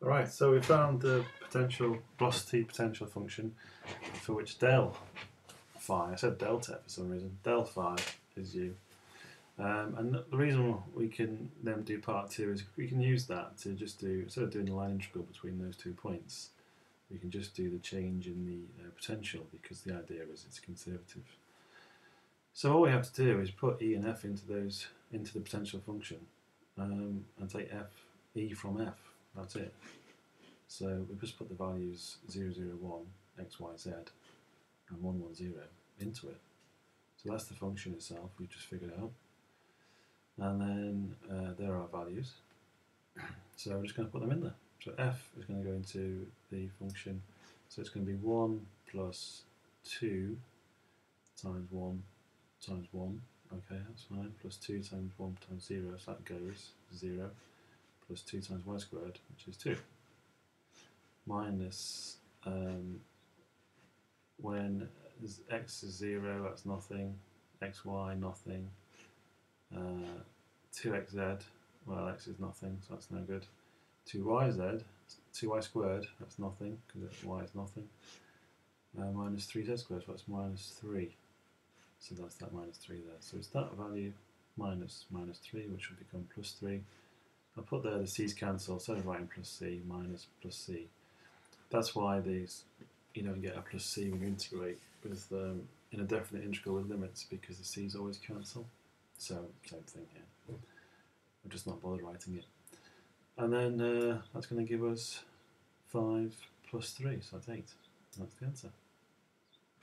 Right, so we found the potential velocity potential function for which del phi, I said delta for some reason, del phi is u. Um, and the reason we can then do part two is we can use that to just do, instead of doing the line integral between those two points, we can just do the change in the uh, potential because the idea is it's conservative. So all we have to do is put e and f into those into the potential function um, and take f e from f. That's it. So we just put the values 0, 0, 1, x, y, z, and 1, 1, 0 into it. So that's the function itself we just figured out. And then uh, there are values. So we're just going to put them in there. So f is going to go into the function. So it's going to be 1 plus 2 times 1 times 1. Okay, that's fine. Plus 2 times 1 times 0. So that goes 0 plus 2 times y squared, which is 2, minus um, when x is 0, that's nothing, xy, nothing, uh, 2xz, well, x is nothing, so that's no good, 2yz, 2y squared, that's nothing, because y is nothing, uh, minus 3z squared, so that's minus 3. So that's that minus 3 there. So it's that value minus minus 3, which will become plus 3. I put there the c's cancel, of writing plus c, minus plus c. That's why these, you don't get a plus c when you integrate with um, in a definite integral with limits because the c's always cancel. So same thing here. I've just not bothered writing it. And then uh, that's going to give us 5 plus 3, so that's 8. And that's the answer.